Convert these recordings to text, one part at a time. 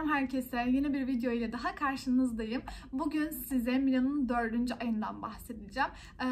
Selam herkese. Yeni bir video ile daha karşınızdayım. Bugün size Mila'nın dördüncü ayından bahsedeceğim. Ee,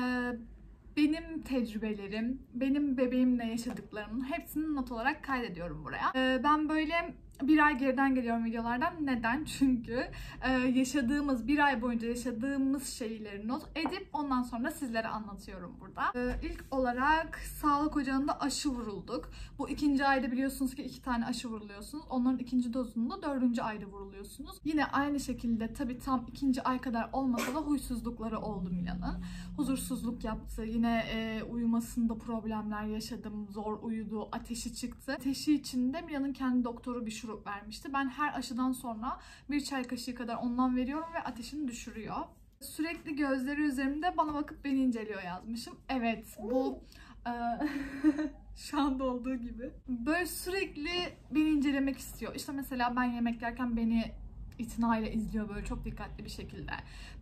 benim tecrübelerim, benim bebeğimle yaşadıklarımın hepsini not olarak kaydediyorum buraya. Ee, ben böyle bir ay geriden geliyorum videolardan. Neden? Çünkü e, yaşadığımız, bir ay boyunca yaşadığımız şeyleri not edip ondan sonra sizlere anlatıyorum burada. E, ilk olarak sağlık ocağında aşı vurulduk. Bu ikinci ayda biliyorsunuz ki iki tane aşı vuruluyorsunuz. Onların ikinci dozunu da dördüncü ayda vuruluyorsunuz. Yine aynı şekilde tabii tam ikinci ay kadar olmasa da huysuzlukları oldu Mila'nın. Huzursuzluk yaptı. Yine e, uyumasında problemler yaşadım. Zor uyudu. Ateşi çıktı. Ateşi içinde Mila'nın kendi doktoru bir şurup vermişti. Ben her aşıdan sonra bir çay kaşığı kadar ondan veriyorum ve ateşini düşürüyor. Sürekli gözleri üzerimde bana bakıp beni inceliyor yazmışım. Evet bu e, şu anda olduğu gibi. Böyle sürekli beni incelemek istiyor. İşte mesela ben yemek yerken beni itinayla izliyor böyle çok dikkatli bir şekilde.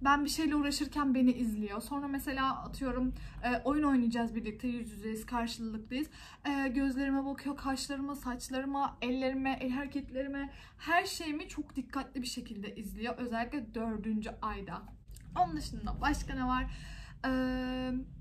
Ben bir şeyle uğraşırken beni izliyor. Sonra mesela atıyorum e, oyun oynayacağız birlikte yüz yüzeyiz, karşılıklıyız. E, gözlerime bakıyor, kaşlarıma, saçlarıma, ellerime, el hareketlerime, her şeyimi çok dikkatli bir şekilde izliyor. Özellikle dördüncü ayda. Onun dışında başka ne var? Eee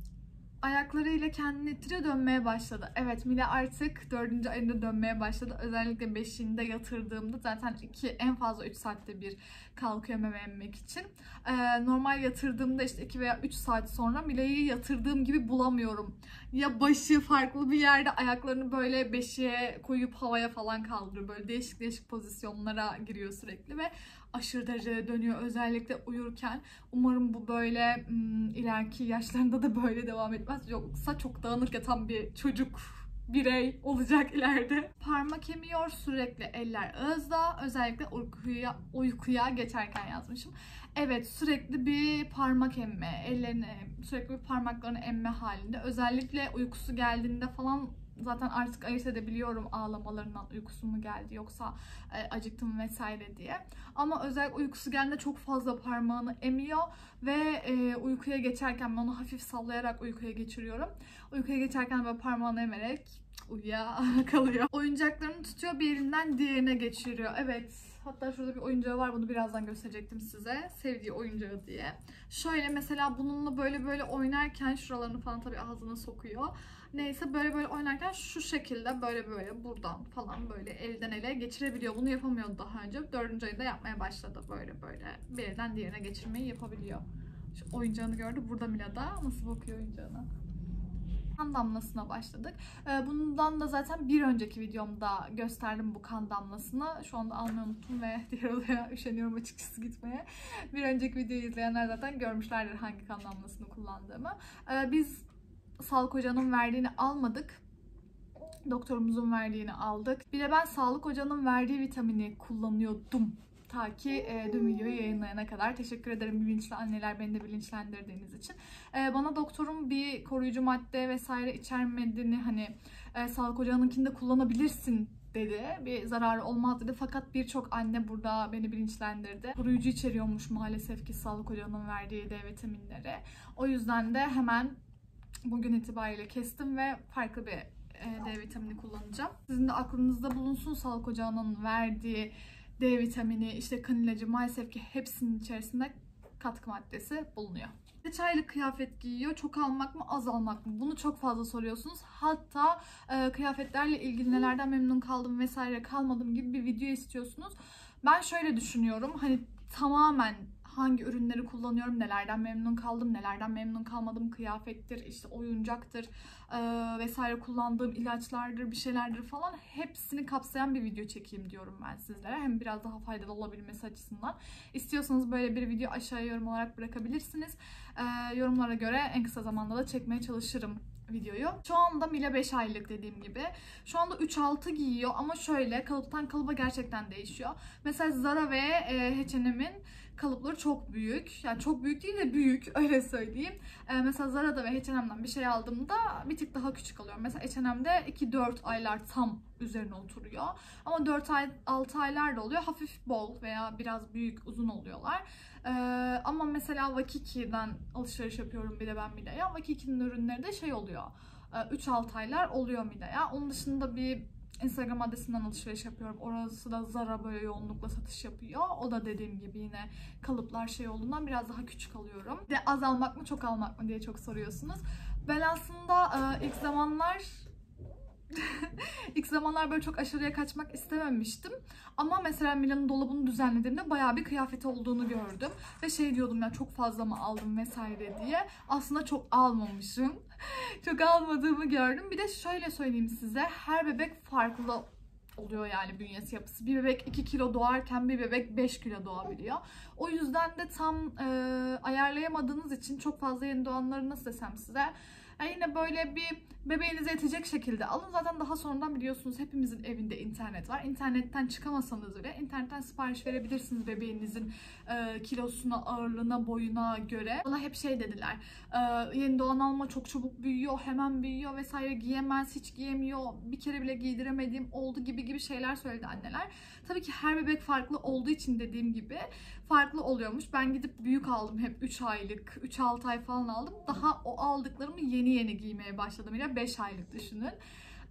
ayaklarıyla kendini ittire dönmeye başladı. Evet Mila artık dördüncü ayında dönmeye başladı. Özellikle beşiğinde yatırdığımda zaten iki en fazla 3 saatte bir kalkıyor meme emmek için. Ee, normal yatırdığımda işte 2 veya 3 saat sonra Mila'yı yatırdığım gibi bulamıyorum. Ya başı farklı bir yerde ayaklarını böyle beşiğe koyup havaya falan kaldırıyor. Böyle değişik değişik pozisyonlara giriyor sürekli ve aşırı derecede dönüyor özellikle uyurken. Umarım bu böyle ım, ileriki yaşlarında da böyle devam etmez. Yoksa çok dağınık yatan bir çocuk birey olacak ileride. Parmak emiyor sürekli eller ağızda. Özellikle uykuya, uykuya geçerken yazmışım. Evet sürekli bir parmak emme, ellerini sürekli bir parmaklarını emme halinde. Özellikle uykusu geldiğinde falan zaten artık ayırt edebiliyorum ağlamalarından uykusu mu geldi yoksa e, acıktım vesaire diye. Ama özellikle uykusu geldiğinde çok fazla parmağını emiyor ve e, uykuya geçerken ben onu hafif sallayarak uykuya geçiriyorum. Uykuya geçerken böyle parmağını emerek uyuya kalıyor. Oyuncaklarını tutuyor bir elinden diğerine geçiriyor. Evet Hatta şurada bir oyuncağı var. Bunu birazdan gösterecektim size. Sevdiği oyuncağı diye. Şöyle mesela bununla böyle böyle oynarken şuralarını falan tabii ağzına sokuyor. Neyse böyle böyle oynarken şu şekilde böyle böyle buradan falan böyle elden ele geçirebiliyor. Bunu yapamıyordu daha önce. Dördüncü ayda yapmaya başladı böyle böyle. Bir elden diğerine geçirmeyi yapabiliyor. Şu oyuncağını gördü. Burada Mila'da. Nasıl bakıyor oyuncağına? kan damlasına başladık. Ee, bundan da zaten bir önceki videomda gösterdim bu kan damlasını. Şu anda almayı unuttum ve diğer odaya üşeniyorum açıkçası gitmeye. Bir önceki videoyu izleyenler zaten görmüşlerdir hangi kan damlasını kullandığımı. Ee, biz sağlık hocanın verdiğini almadık doktorumuzun verdiğini aldık. Bir de ben sağlık hocanın verdiği vitamini kullanıyordum Ta ki e, dün videoyu yayınlayana kadar. Teşekkür ederim bilinçli anneler beni de bilinçlendirdiğiniz için. E, bana doktorum bir koruyucu madde vesaire içermediğini hani e, sağlık ocağınınkinde kullanabilirsin dedi. Bir zararı olmaz dedi. Fakat birçok anne burada beni bilinçlendirdi. Koruyucu içeriyormuş maalesef ki sağlık ocağının verdiği D vitaminleri. O yüzden de hemen bugün itibariyle kestim ve farklı bir e, D vitamini kullanacağım. Sizin de aklınızda bulunsun sağlık ocağının verdiği D vitamini, işte kan ilacı maalesef ki hepsinin içerisinde katkı maddesi bulunuyor. Kaç aylık kıyafet giyiyor? Çok almak mı, az almak mı? Bunu çok fazla soruyorsunuz. Hatta e, kıyafetlerle ilgili nelerden memnun kaldım vesaire kalmadım gibi bir video istiyorsunuz. Ben şöyle düşünüyorum. Hani tamamen hangi ürünleri kullanıyorum, nelerden memnun kaldım, nelerden memnun kalmadım, kıyafettir, işte oyuncaktır e, vesaire kullandığım ilaçlardır, bir şeylerdir falan hepsini kapsayan bir video çekeyim diyorum ben sizlere. Hem biraz daha faydalı olabilmesi açısından. İstiyorsanız böyle bir video aşağıya yorum olarak bırakabilirsiniz. E, yorumlara göre en kısa zamanda da çekmeye çalışırım videoyu. Şu anda Mila 5 aylık dediğim gibi. Şu anda 3-6 giyiyor ama şöyle kalıptan kalıba gerçekten değişiyor. Mesela Zara ve H&M'in kalıpları çok büyük. Yani çok büyük değil de büyük öyle söyleyeyim. Ee, mesela Zara'da ve H&M'den bir şey aldığımda bir tık daha küçük alıyorum. Mesela H&M'de 2-4 aylar tam üzerine oturuyor. Ama 4 ay 6 aylar da oluyor. Hafif bol veya biraz büyük uzun oluyorlar. Ee, ama mesela Vakiki'den alışveriş yapıyorum bir de ben Mida'ya. Vakiki'nin ürünleri de şey oluyor. 3-6 aylar oluyor Mida'ya. Onun dışında bir Instagram adresinden alışveriş yapıyorum. Orası da Zara böyle yoğunlukla satış yapıyor. O da dediğim gibi yine kalıplar şey olduğundan biraz daha küçük alıyorum. De az almak mı çok almak mı diye çok soruyorsunuz. Ben aslında ilk zamanlar İlk zamanlar böyle çok aşırıya kaçmak istememiştim. Ama mesela Milan'ın dolabını düzenlediğimde bayağı bir kıyafeti olduğunu gördüm. Ve şey diyordum ya çok fazla mı aldım vesaire diye. Aslında çok almamışım. çok almadığımı gördüm. Bir de şöyle söyleyeyim size. Her bebek farklı oluyor yani bünyesi yapısı. Bir bebek 2 kilo doğarken bir bebek 5 kilo doğabiliyor. O yüzden de tam e, ayarlayamadığınız için çok fazla yeni doğanları nasıl desem size yine böyle bir bebeğinize yetecek şekilde alın. Zaten daha sonradan biliyorsunuz hepimizin evinde internet var. İnternetten çıkamasanız bile internetten sipariş verebilirsiniz bebeğinizin e, kilosuna, ağırlığına, boyuna göre. Bana hep şey dediler. E, yeni doğan alma çok çabuk büyüyor, hemen büyüyor vesaire giyemez, hiç giyemiyor. Bir kere bile giydiremediğim oldu gibi gibi şeyler söyledi anneler. Tabii ki her bebek farklı olduğu için dediğim gibi farklı oluyormuş. Ben gidip büyük aldım hep 3 aylık, 3-6 ay falan aldım. Daha o aldıklarımı yeni yeni giymeye başladım. Yine 5 aylık düşünün.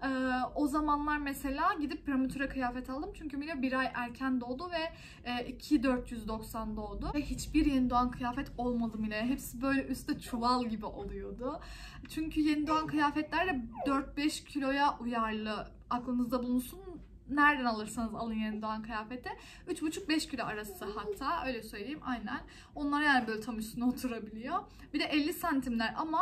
Ee, o zamanlar mesela gidip prematüre kıyafet aldım. Çünkü Mila bir ay erken doğdu ve e, 2.490 doğdu. Ve hiçbir yeni doğan kıyafet olmadı Mila'ya. Hepsi böyle üstte çuval gibi oluyordu. Çünkü yeni doğan kıyafetler de 4-5 kiloya uyarlı. Aklınızda bulunsun nereden alırsanız alın yeni doğan kıyafeti 3,5-5 kilo arası hatta öyle söyleyeyim aynen. Onlar yani böyle tam üstüne oturabiliyor. Bir de 50 santimler ama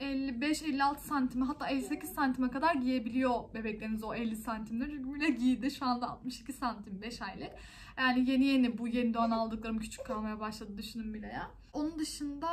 55-56 santime hatta 58 santime kadar giyebiliyor bebekleriniz o 50 santimleri. Çünkü bile giydi şu anda 62 santim 5 aylık. Yani yeni yeni bu yeni doğan aldıklarım küçük kalmaya başladı düşünün bile ya. Onun dışında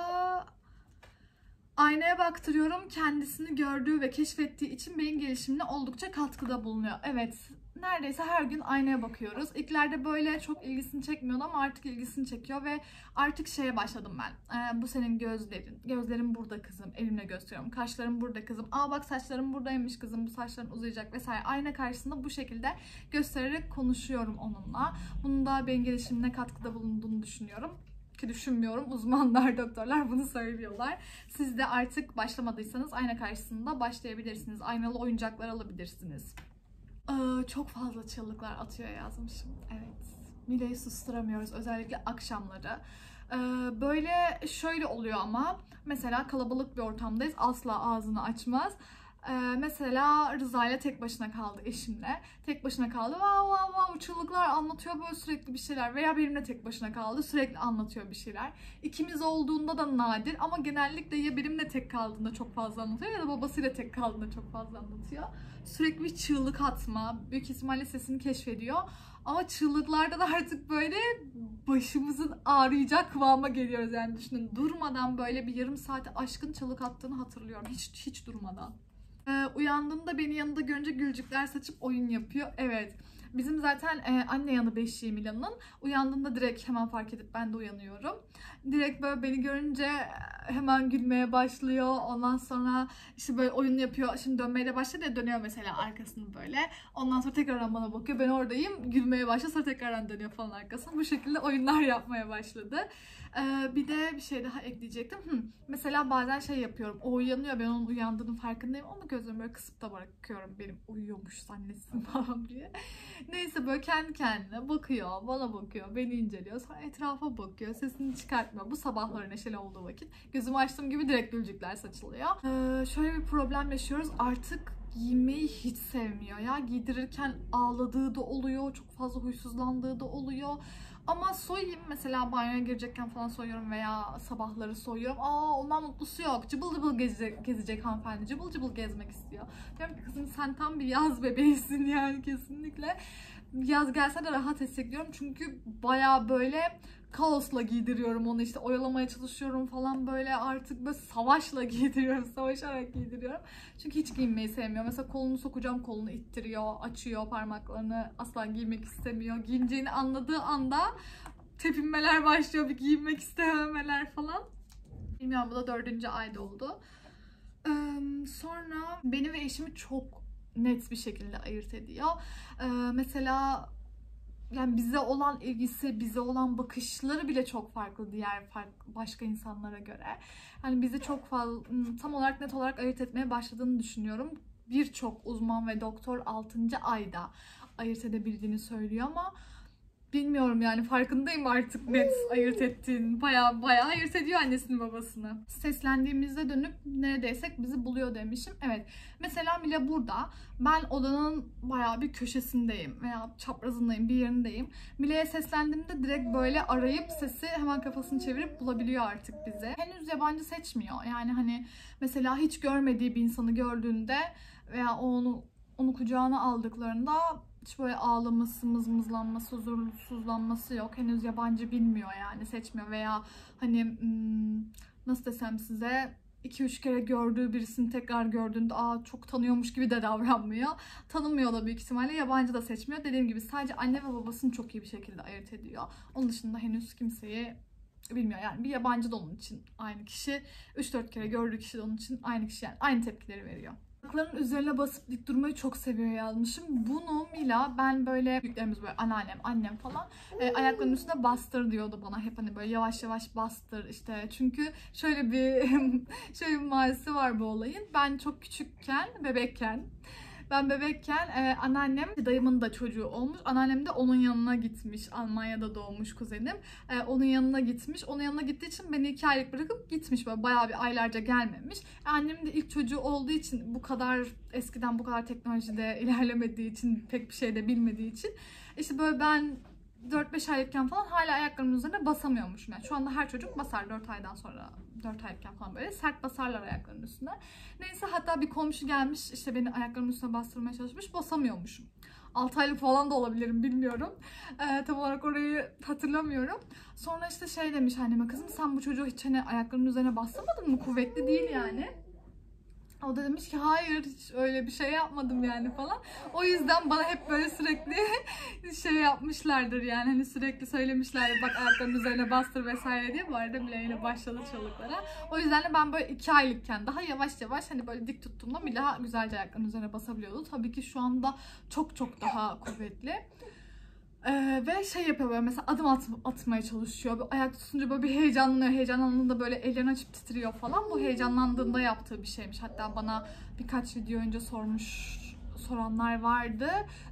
Aynaya baktırıyorum. Kendisini gördüğü ve keşfettiği için beyin gelişimine oldukça katkıda bulunuyor. Evet, neredeyse her gün aynaya bakıyoruz. İlklerde böyle çok ilgisini çekmiyordu ama artık ilgisini çekiyor ve artık şeye başladım ben. Ee, bu senin gözlerin. Gözlerin burada kızım. Elimle gösteriyorum. Kaşların burada kızım. Aa bak saçların buradaymış kızım. Bu saçların uzayacak vesaire. Ayna karşısında bu şekilde göstererek konuşuyorum onunla. Bunun da beyin gelişimine katkıda bulunduğunu düşünüyorum ki düşünmüyorum. Uzmanlar, doktorlar bunu söylüyorlar. Siz de artık başlamadıysanız ayna karşısında başlayabilirsiniz. Aynalı oyuncaklar alabilirsiniz. Ee, çok fazla çığlıklar atıyor yazmışım. Evet. Mile'yi susturamıyoruz özellikle akşamları. Ee, böyle şöyle oluyor ama mesela kalabalık bir ortamdayız. Asla ağzını açmaz. Ee, mesela Rıza ile tek başına kaldı eşimle. Tek başına kaldı. Vav vav vav çığlıklar anlatıyor böyle sürekli bir şeyler. Veya benimle tek başına kaldı. Sürekli anlatıyor bir şeyler. İkimiz olduğunda da nadir ama genellikle ya benimle tek kaldığında çok fazla anlatıyor ya da babasıyla tek kaldığında çok fazla anlatıyor. Sürekli bir çığlık atma. Büyük ihtimalle sesini keşfediyor. Ama çığlıklarda da artık böyle başımızın ağrıyacak kıvama geliyoruz yani düşünün. Durmadan böyle bir yarım saate aşkın çığlık attığını hatırlıyorum. Hiç hiç durmadan. Ee, uyandığımda beni yanında görünce gülcükler saçıp oyun yapıyor. Evet. Bizim zaten e, anne yanı beşiği Milan'ın. Uyandığında direkt hemen fark edip ben de uyanıyorum. Direkt böyle beni görünce hemen gülmeye başlıyor. Ondan sonra işte böyle oyun yapıyor. Şimdi dönmeye de başladı ya dönüyor mesela arkasını böyle. Ondan sonra tekrar bana bakıyor. Ben oradayım. Gülmeye başlıyor. Sonra tekrardan dönüyor falan arkasını. Bu şekilde oyunlar yapmaya başladı. Ee, bir de bir şey daha ekleyecektim. Hı, mesela bazen şey yapıyorum. O uyanıyor ben onun uyandığının farkındayım ama gözümü böyle kısıp da bırakıyorum. Benim uyuyormuş zannetsin falan diye. Neyse böyle kendi kendine bakıyor. Bana bakıyor. Beni inceliyor. Sonra etrafa bakıyor. Sesini çıkartmıyor. Bu sabahları neşeli olduğu vakit. Gözümü açtığım gibi direkt gülcükler saçılıyor. Ee, şöyle bir problem yaşıyoruz. Artık giymeyi hiç sevmiyor ya. Giydirirken ağladığı da oluyor. Çok fazla huysuzlandığı da oluyor. Ama soyayım mesela banyoya girecekken falan soyuyorum veya sabahları soyuyorum. Aa ondan mutlusu yok. Cıbıl cıbıl gezecek, gezecek hanımefendi. Cıbıl cıbıl gezmek istiyor. Diyorum ki kızım sen tam bir yaz bebeğisin yani kesinlikle. Yaz gelse de rahat hissediyorum. Çünkü baya böyle kaosla giydiriyorum onu işte oyalamaya çalışıyorum falan böyle artık böyle savaşla giydiriyorum, savaşarak giydiriyorum. Çünkü hiç giyinmeyi sevmiyor. Mesela kolunu sokacağım kolunu ittiriyor, açıyor parmaklarını asla giymek istemiyor. Giyineceğini anladığı anda tepinmeler başlıyor, bir giyinmek istememeler falan. Bilmiyorum bu da dördüncü ayda oldu. Sonra beni ve eşimi çok net bir şekilde ayırt ediyor. Ee, mesela yani bize olan ilgisi, bize olan bakışları bile çok farklı diğer fark, başka insanlara göre. Hani bizi çok fazla tam olarak net olarak ayırt etmeye başladığını düşünüyorum. birçok uzman ve doktor 6. ayda ayırt edebildiğini söylüyor ama bilmiyorum yani farkındayım artık net ayırt ettiğin. Baya baya ayırt ediyor annesini babasını. Seslendiğimizde dönüp neredeysek bizi buluyor demişim. Evet. Mesela bile burada ben odanın baya bir köşesindeyim veya çaprazındayım bir yerindeyim. Mile'ye seslendiğimde direkt böyle arayıp sesi hemen kafasını çevirip bulabiliyor artık bizi. Henüz yabancı seçmiyor. Yani hani mesela hiç görmediği bir insanı gördüğünde veya onu onu kucağına aldıklarında hiç böyle ağlaması, mızmızlanması, huzursuzlanması yok. Henüz yabancı bilmiyor yani seçmiyor veya hani hmm, nasıl desem size 2-3 kere gördüğü birisini tekrar gördüğünde aa çok tanıyormuş gibi de davranmıyor. Tanımıyor da büyük ihtimalle yabancı da seçmiyor. Dediğim gibi sadece anne ve babasını çok iyi bir şekilde ayırt ediyor. Onun dışında henüz kimseyi bilmiyor yani bir yabancı da onun için aynı kişi 3-4 kere gördüğü kişi de onun için aynı kişi yani aynı tepkileri veriyor. Ayaklarının üzerine basıp dik durmayı çok seviyor yazmışım. Bunu Mila ben böyle büyüklerimiz böyle anneannem, annem falan e, ayaklarının üstüne bastır diyordu bana. Hep hani böyle yavaş yavaş bastır işte. Çünkü şöyle bir şöyle bir maalesef var bu olayın. Ben çok küçükken, bebekken ben bebekken e, anneannem dayımın da çocuğu olmuş. Anneannem de onun yanına gitmiş. Almanya'da doğmuş kuzenim. E, onun yanına gitmiş. Onun yanına gittiği için beni iki aylık bırakıp gitmiş. Böyle bayağı bir aylarca gelmemiş. E, annem de ilk çocuğu olduğu için bu kadar eskiden bu kadar teknolojide ilerlemediği için pek bir şey de bilmediği için işte böyle ben 4-5 aylıkken falan hala ayaklarımın üzerine basamıyormuşum. Yani şu anda her çocuk basar 4 aydan sonra 4 aylıkken falan böyle sert basarlar ayaklarının üstüne. Neyse hatta bir komşu gelmiş işte beni ayaklarımın üstüne bastırmaya çalışmış basamıyormuşum. 6 aylık falan da olabilirim bilmiyorum. Ee, tam olarak orayı hatırlamıyorum. Sonra işte şey demiş anneme kızım sen bu çocuğu hiç hani ayaklarının üzerine basamadın mı? Kuvvetli değil yani. O da demiş ki hayır hiç öyle bir şey yapmadım yani falan. O yüzden bana hep böyle sürekli şey yapmışlardır yani hani sürekli söylemişlerdir bak ayaklarının üzerine bastır vesaire diye. Bu arada bile yine başladı çığlıklara. O yüzden de ben böyle iki aylıkken daha yavaş yavaş hani böyle dik tuttuğumda daha güzelce ayaklarının üzerine basabiliyordu. Tabii ki şu anda çok çok daha kuvvetli. Ee, ve şey yapıyor böyle mesela adım at, atmaya çalışıyor. Böyle ayak tutunca böyle bir heyecanlanıyor. Heyecanlandığında böyle ellerini açıp titriyor falan. Bu heyecanlandığında yaptığı bir şeymiş. Hatta bana birkaç video önce sormuş soranlar vardı.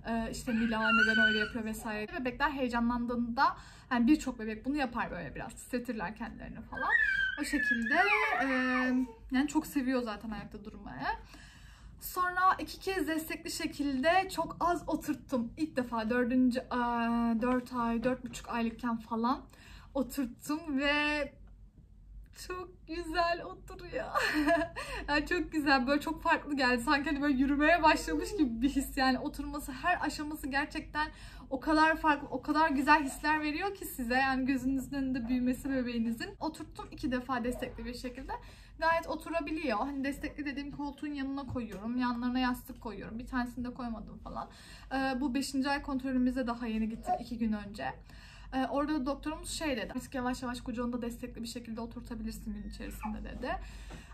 Ee, işte Mila neden öyle yapıyor vesaire. Bebekler heyecanlandığında yani birçok bebek bunu yapar böyle biraz. Titretirler kendilerini falan. O şekilde e, yani çok seviyor zaten ayakta durmaya. Sonra iki kez destekli şekilde çok az oturttum. İlk defa dördüncü, dört ay, dört buçuk aylıkken falan oturttum ve çok güzel oturuyor. yani çok güzel böyle çok farklı geldi. Sanki hani böyle yürümeye başlamış gibi bir his yani oturması her aşaması gerçekten o kadar farklı, o kadar güzel hisler veriyor ki size. Yani gözünüzün önünde büyümesi bebeğinizin. Oturttum iki defa destekli bir şekilde. Gayet oturabiliyor. Hani destekli dediğim koltuğun yanına koyuyorum. Yanlarına yastık koyuyorum. Bir tanesini de koymadım falan. Ee, bu 5. ay kontrolümüze daha yeni gittik iki gün önce. Ee, orada da doktorumuz şey dedi. Artık yavaş yavaş kucağında destekli bir şekilde oturtabilirsin gün içerisinde dedi.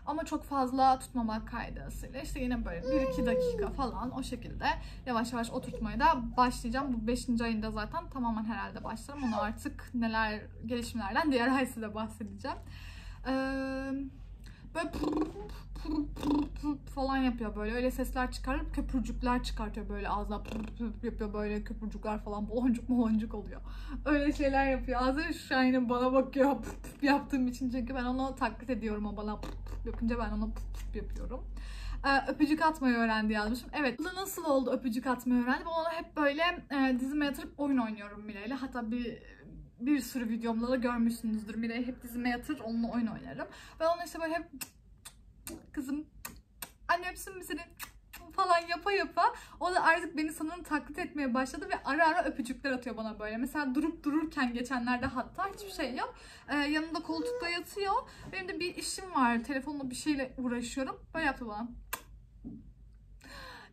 Ama çok fazla tutmamak kaydısıyla işte yine böyle 1-2 dakika falan o şekilde yavaş yavaş oturtmaya da başlayacağım. Bu 5. ayında zaten tamamen herhalde başlarım. Onu artık neler gelişmelerden diğer ay size bahsedeceğim. Ee, böyle falan yapıyor böyle öyle sesler çıkarıp köpürcükler çıkartıyor böyle ağzına yapıyor böyle köpürcükler falan baloncuk baloncuk oluyor. Öyle şeyler yapıyor. Ağzı yine bana bakıyor yaptığım için çünkü ben onu taklit ediyorum o bana yapınca ben onu yapıyorum. Ee, öpücük atmayı öğrendi yazmışım. Evet bu nasıl oldu öpücük atmayı öğrendi? Ben onu hep böyle e, dizime yatırıp oyun oynuyorum ile. Hatta bir bir sürü videomda da görmüşsünüzdür. Mire'yi hep dizime yatır onunla oyun oynarım. Ben onu işte böyle hep kızım anne öpsün mü seni falan yapa yapa o da artık beni sanırım taklit etmeye başladı ve ara ara öpücükler atıyor bana böyle. Mesela durup dururken geçenlerde hatta hiçbir şey yok. Ee, yanında koltukta yatıyor. Benim de bir işim var. Telefonla bir şeyle uğraşıyorum. Böyle yaptı bana.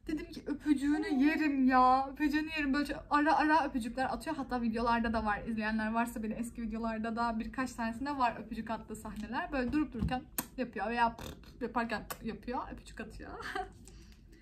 Dedim ki öpücüğünü yerim ya. Öpücüğünü yerim. Böyle ara ara öpücükler atıyor. Hatta videolarda da var. İzleyenler varsa beni eski videolarda da birkaç tanesinde var öpücük attığı sahneler. Böyle durup dururken yapıyor veya yaparken yapıyor. Öpücük atıyor.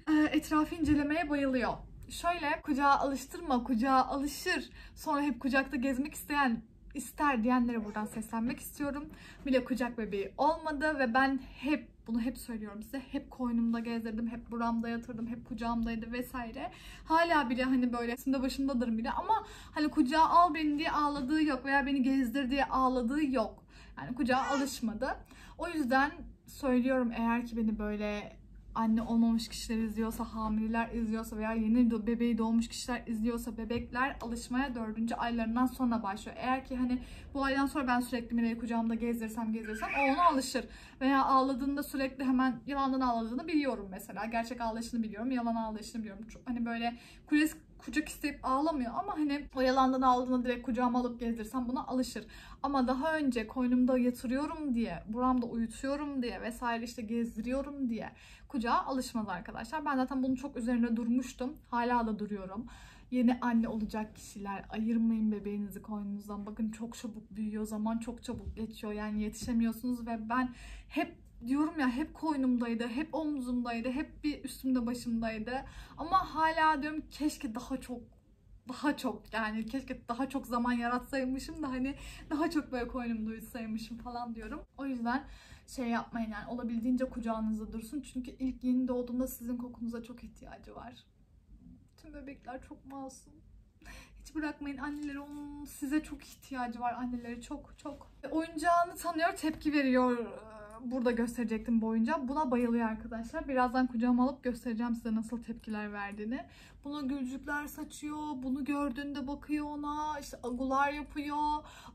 Ee, etrafı incelemeye bayılıyor. Şöyle kucağa alıştırma, kucağa alışır. Sonra hep kucakta gezmek isteyen ister diyenlere buradan seslenmek istiyorum. Mila kucak bebeği olmadı ve ben hep bunu hep söylüyorum size. Hep koynumda gezdirdim, hep buramda yatırdım, hep kucağımdaydı vesaire. Hala bile hani böyle üstünde başımdadır bile ama hani kucağa al beni diye ağladığı yok veya beni gezdir diye ağladığı yok. Yani kucağa alışmadı. O yüzden söylüyorum eğer ki beni böyle anne olmamış kişiler izliyorsa, hamileler izliyorsa veya yeni bebeği doğmuş kişiler izliyorsa bebekler alışmaya dördüncü aylarından sonra başlıyor. Eğer ki hani bu aydan sonra ben sürekli Mira'yı kucağımda gezdirsem gezdirsem o ona alışır. Veya ağladığında sürekli hemen yalandan ağladığını biliyorum mesela. Gerçek ağlayışını biliyorum, yalan ağlayışını biliyorum. Çok, hani böyle kulis kucak isteyip ağlamıyor ama hani o yalandan ağladığında direkt kucağıma alıp gezdirsem buna alışır. Ama daha önce koynumda yatırıyorum diye, buramda uyutuyorum diye vesaire işte gezdiriyorum diye kucağa alışmaz arkadaşlar. Ben zaten bunun çok üzerine durmuştum. Hala da duruyorum. Yeni anne olacak kişiler ayırmayın bebeğinizi koynunuzdan. Bakın çok çabuk büyüyor, zaman çok çabuk geçiyor. Yani yetişemiyorsunuz ve ben hep diyorum ya hep koynumdaydı, hep omzumdaydı, hep bir üstümde başımdaydı. Ama hala diyorum keşke daha çok daha çok yani keşke daha çok zaman yaratsaymışım da hani daha çok böyle koynumda uyutsaymışım falan diyorum. O yüzden şey yapmayın yani olabildiğince kucağınızda dursun. Çünkü ilk yeni doğduğunda sizin kokunuza çok ihtiyacı var. Tüm bebekler çok masum. Hiç bırakmayın anneleri onun size çok ihtiyacı var anneleri çok çok. Oyuncağını tanıyor tepki veriyor burada gösterecektim boyunca. Buna bayılıyor arkadaşlar. Birazdan kucağıma alıp göstereceğim size nasıl tepkiler verdiğini. Buna gülcükler saçıyor. Bunu gördüğünde bakıyor ona. işte agular yapıyor.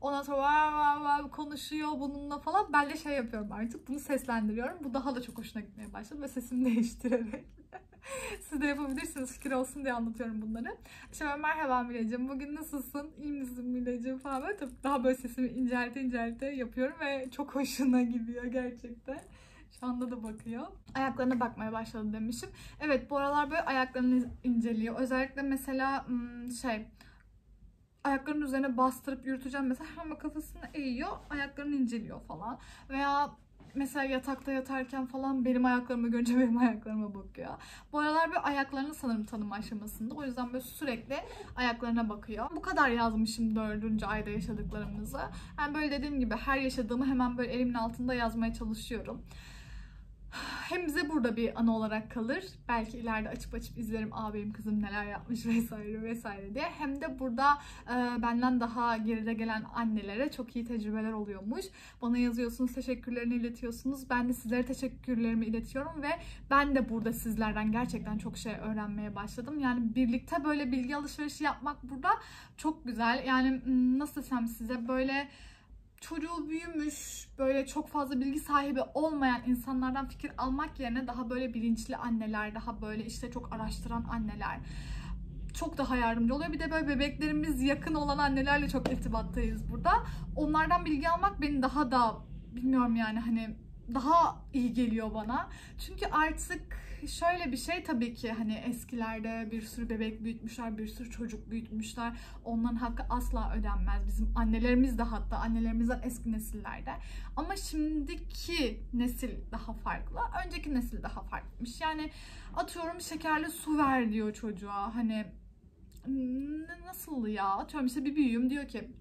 Ona sonra var var var konuşuyor bununla falan. Ben de şey yapıyorum artık. Bunu seslendiriyorum. Bu daha da çok hoşuna gitmeye başladı ve sesimi değiştirerek. Siz de yapabilirsiniz. Fikir olsun diye anlatıyorum bunları. İşte ben merhaba Mileciğim. Bugün nasılsın? İyi misin Mileciğim falan. Böyle daha böyle sesimi incelte incelte yapıyorum ve çok hoşuna gidiyor gerçekten. Şu anda da bakıyor. Ayaklarına bakmaya başladı demişim. Evet bu aralar böyle ayaklarını inceliyor. Özellikle mesela şey ayaklarının üzerine bastırıp yürüteceğim mesela hemen kafasını eğiyor, ayaklarını inceliyor falan. Veya mesela yatakta yatarken falan benim ayaklarımı görünce benim ayaklarıma bakıyor. Bu aralar bir ayaklarını sanırım tanıma aşamasında. O yüzden böyle sürekli ayaklarına bakıyor. Bu kadar yazmışım dördüncü ayda yaşadıklarımızı. Yani böyle dediğim gibi her yaşadığımı hemen böyle elimin altında yazmaya çalışıyorum hem bize burada bir anı olarak kalır. Belki ileride açıp açıp izlerim ağabeyim kızım neler yapmış vesaire vesaire diye. Hem de burada e, benden daha geride gelen annelere çok iyi tecrübeler oluyormuş. Bana yazıyorsunuz, teşekkürlerini iletiyorsunuz. Ben de sizlere teşekkürlerimi iletiyorum ve ben de burada sizlerden gerçekten çok şey öğrenmeye başladım. Yani birlikte böyle bilgi alışverişi yapmak burada çok güzel. Yani nasıl desem size böyle çocuğu büyümüş, böyle çok fazla bilgi sahibi olmayan insanlardan fikir almak yerine daha böyle bilinçli anneler, daha böyle işte çok araştıran anneler çok daha yardımcı oluyor. Bir de böyle bebeklerimiz yakın olan annelerle çok irtibattayız burada. Onlardan bilgi almak beni daha da bilmiyorum yani hani daha iyi geliyor bana. Çünkü artık şöyle bir şey tabii ki hani eskilerde bir sürü bebek büyütmüşler, bir sürü çocuk büyütmüşler. Onların hakkı asla ödenmez. Bizim annelerimiz de hatta annelerimizden eski nesillerde. Ama şimdiki nesil daha farklı. Önceki nesil daha farklıymış. Yani atıyorum şekerli su ver diyor çocuğa. Hani nasıl ya? Atıyorum işte bir büyüğüm diyor ki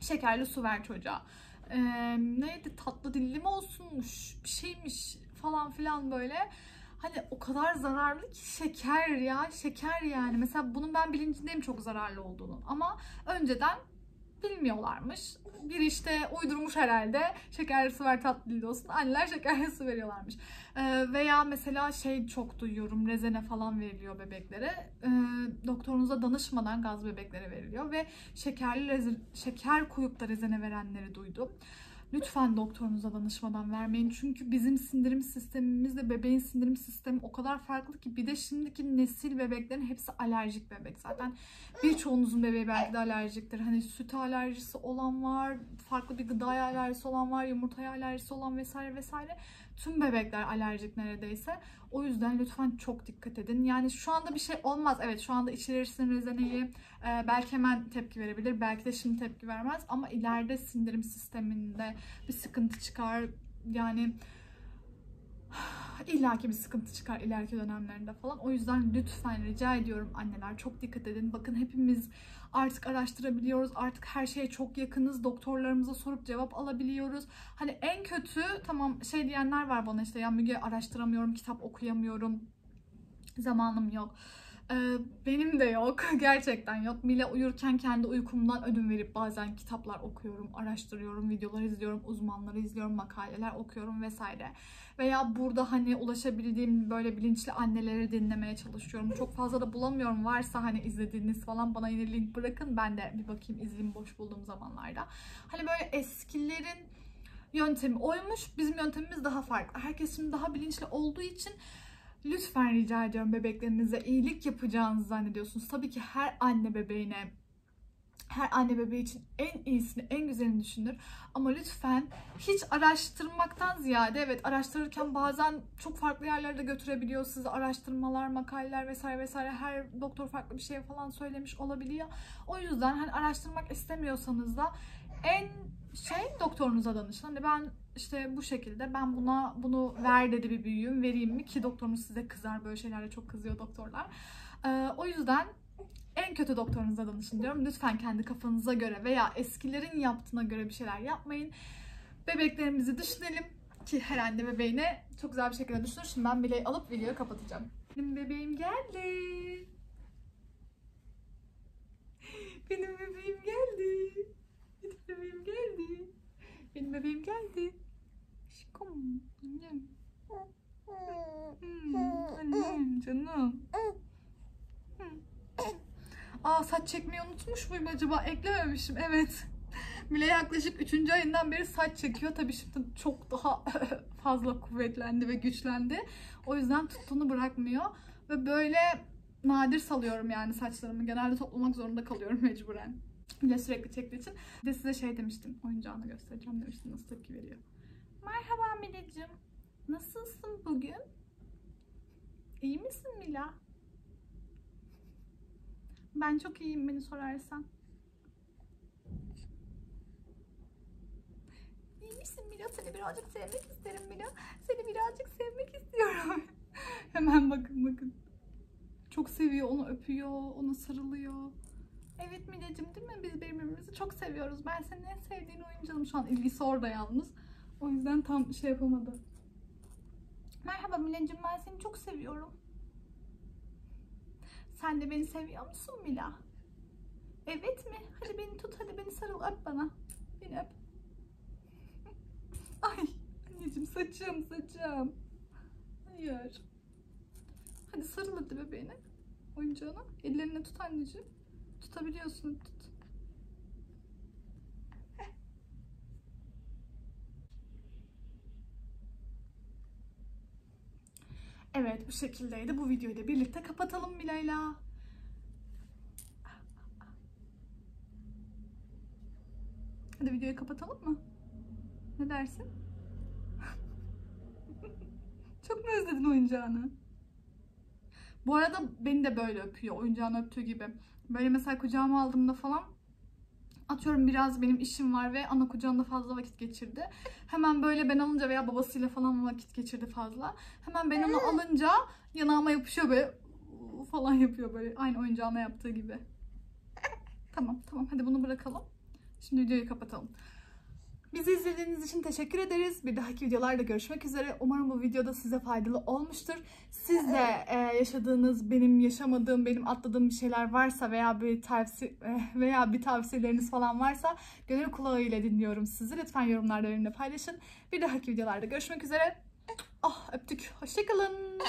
şekerli su ver çocuğa e, neydi tatlı dilli olsunmuş bir şeymiş falan filan böyle. Hani o kadar zararlı ki şeker ya şeker yani. Mesela bunun ben bilincindeyim çok zararlı olduğunu. Ama önceden bilmiyorlarmış. Bir işte uydurmuş herhalde. Şekerli su ver tatlı olsun. Anneler şekerli su veriyorlarmış. Ee, veya mesela şey çok duyuyorum. Rezene falan veriliyor bebeklere. Ee, doktorunuza danışmadan gaz bebeklere veriliyor. Ve şekerli rezin, şeker koyup da rezene verenleri duydum. Lütfen doktorunuza danışmadan vermeyin. Çünkü bizim sindirim sistemimizle bebeğin sindirim sistemi o kadar farklı ki bir de şimdiki nesil bebeklerin hepsi alerjik bebek. Zaten birçoğunuzun bebeği belki de alerjiktir. Hani süt alerjisi olan var, farklı bir gıdaya alerjisi olan var, yumurtaya alerjisi olan vesaire vesaire. Tüm bebekler alerjik neredeyse. O yüzden lütfen çok dikkat edin. Yani şu anda bir şey olmaz. Evet şu anda içerirsin rezeneyi. Ee, belki hemen tepki verebilir. Belki de şimdi tepki vermez. Ama ileride sindirim sisteminde bir sıkıntı çıkar. Yani illaki bir sıkıntı çıkar ileriki dönemlerinde falan. O yüzden lütfen rica ediyorum anneler çok dikkat edin. Bakın hepimiz artık araştırabiliyoruz. Artık her şeye çok yakınız. Doktorlarımıza sorup cevap alabiliyoruz. Hani en kötü tamam şey diyenler var bana işte ya Müge araştıramıyorum, kitap okuyamıyorum. Zamanım yok. Benim de yok. Gerçekten yok. Mile uyurken kendi uykumdan ödün verip bazen kitaplar okuyorum, araştırıyorum, videolar izliyorum, uzmanları izliyorum, makaleler okuyorum vesaire. Veya burada hani ulaşabildiğim böyle bilinçli anneleri dinlemeye çalışıyorum. Çok fazla da bulamıyorum. Varsa hani izlediğiniz falan bana yine link bırakın. Ben de bir bakayım izleyeyim boş bulduğum zamanlarda. Hani böyle eskilerin yöntemi oymuş. Bizim yöntemimiz daha farklı. Herkes şimdi daha bilinçli olduğu için lütfen rica ediyorum bebeklerinize iyilik yapacağınızı zannediyorsunuz. Tabii ki her anne bebeğine her anne bebeği için en iyisini, en güzelini düşünür. Ama lütfen hiç araştırmaktan ziyade evet araştırırken bazen çok farklı yerlerde götürebiliyor sizi. Araştırmalar, makaleler vesaire vesaire her doktor farklı bir şey falan söylemiş olabiliyor. O yüzden hani araştırmak istemiyorsanız da en şey doktorunuza danışın. Hani ben işte bu şekilde ben buna bunu ver dedi bir büyüğüm vereyim mi ki doktorunuz size kızar böyle şeylerle çok kızıyor doktorlar. Ee, o yüzden en kötü doktorunuza danışın diyorum. Lütfen kendi kafanıza göre veya eskilerin yaptığına göre bir şeyler yapmayın. Bebeklerimizi düşünelim ki her anne bebeğine çok güzel bir şekilde düşünür. Şimdi ben bileği alıp videoyu kapatacağım. Benim bebeğim geldi. Benim bebeğim geldi. Benim bebeğim geldi. Aşkım. Annem. Hmm, annem canım. Aa saç çekmeyi unutmuş muyum acaba? Eklememişim evet. Mile yaklaşık 3. ayından beri saç çekiyor. Tabii şimdi çok daha fazla kuvvetlendi ve güçlendi. O yüzden tuttuğunu bırakmıyor. Ve böyle nadir salıyorum yani saçlarımı. Genelde toplamak zorunda kalıyorum mecburen. Mile sürekli çektiği için. De size şey demiştim. Oyuncağını göstereceğim demiştim. Nasıl tepki veriyor. Merhaba Mile'cim. Nasılsın bugün? İyi misin Mila? Ben çok iyiyim beni sorarsan. İyi misin Mila? Seni birazcık sevmek isterim Mila. Seni birazcık sevmek istiyorum. Hemen bakın bakın. Çok seviyor, onu öpüyor, ona sarılıyor. Evet Mila'cığım değil mi? Biz birbirimizi çok seviyoruz. Ben senin en sevdiğin oyuncağım. Şu an ilgisi orada yalnız. O yüzden tam şey yapamadı. Merhaba Mila'cığım ben seni çok seviyorum. Sen de beni seviyor musun Mila? Evet mi? Hadi beni tut, hadi beni sarıl, öp bana. Beni öp. Ay anneciğim saçım, saçım. Hayır. Hadi sarıl hadi bebeğine. Oyuncağına. Ellerini tut anneciğim. Tutabiliyorsun, tut. Evet bu şekildeydi. Bu videoyu da birlikte kapatalım Mila'yla. Hadi videoyu kapatalım mı? Ne dersin? Çok mu özledin oyuncağını? Bu arada beni de böyle öpüyor. Oyuncağını öptüğü gibi. Böyle mesela kucağıma aldığımda falan atıyorum biraz benim işim var ve ana kucağında fazla vakit geçirdi. Hemen böyle ben alınca veya babasıyla falan vakit geçirdi fazla. Hemen ben onu alınca yanağıma yapışıyor böyle falan yapıyor böyle aynı oyuncağına yaptığı gibi. Tamam tamam hadi bunu bırakalım. Şimdi videoyu kapatalım. Bizi izlediğiniz için teşekkür ederiz. Bir dahaki videolarda görüşmek üzere. Umarım bu videoda size faydalı olmuştur. Siz de e, yaşadığınız, benim yaşamadığım, benim atladığım bir şeyler varsa veya bir tavsiye veya bir tavsiyeleriniz falan varsa gönül kulağıyla dinliyorum sizi. Lütfen yorumlarda benimle paylaşın. Bir dahaki videolarda görüşmek üzere. Ah öptük. Hoşçakalın.